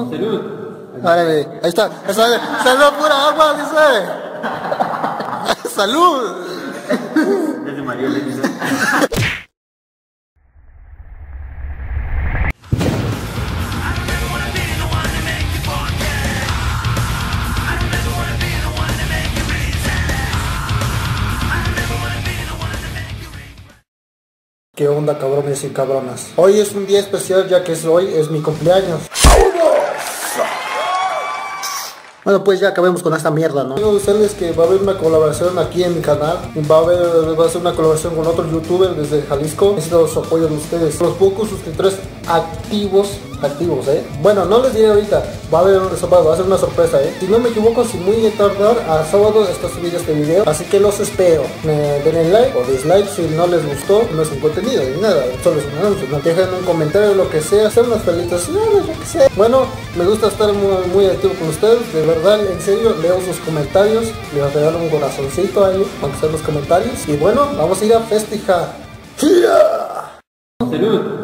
Salud. Árale, ahí está. Salud, pura agua, dice. Salud. Desde María. ¿Qué onda cabrones y cabronas? Hoy es un día especial ya que es hoy es mi cumpleaños. Bueno, pues ya acabemos con esta mierda, ¿no? Quiero decirles que va a haber una colaboración aquí en mi canal. Va a haber, va a ser una colaboración con otro youtuber desde Jalisco. Necesito su apoyo de ustedes. Los pocos suscriptores activos, activos, ¿eh? Bueno, no les diré ahorita. Va a haber un resopado, va a ser una sorpresa, ¿eh? Si no me equivoco, si muy tardar, a sábado está subido este video. Así que los espero. Me den el like o dislike si no les gustó. No es un contenido ni nada. Solo es un anuncio. Me dejen un comentario, lo que sea. Hacer unas felicitaciones, lo que sea. Bueno, me gusta estar muy, muy activo con ustedes. De verdad, en serio, leo sus comentarios. Les regalo un corazoncito ahí, aunque sean los comentarios. Y bueno, vamos a ir a festejar. Salud.